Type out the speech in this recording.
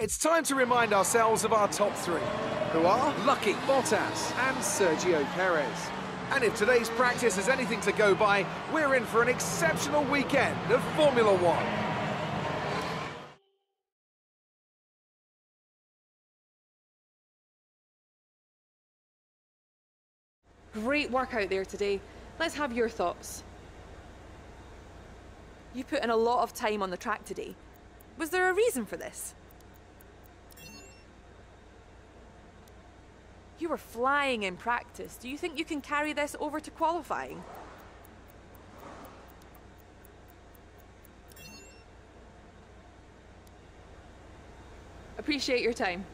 It's time to remind ourselves of our top three, who are Lucky, Bottas, and Sergio Perez. And if today's practice is anything to go by, we're in for an exceptional weekend of Formula One. Great work out there today. Let's have your thoughts. You put in a lot of time on the track today. Was there a reason for this? You were flying in practice. Do you think you can carry this over to qualifying? Appreciate your time.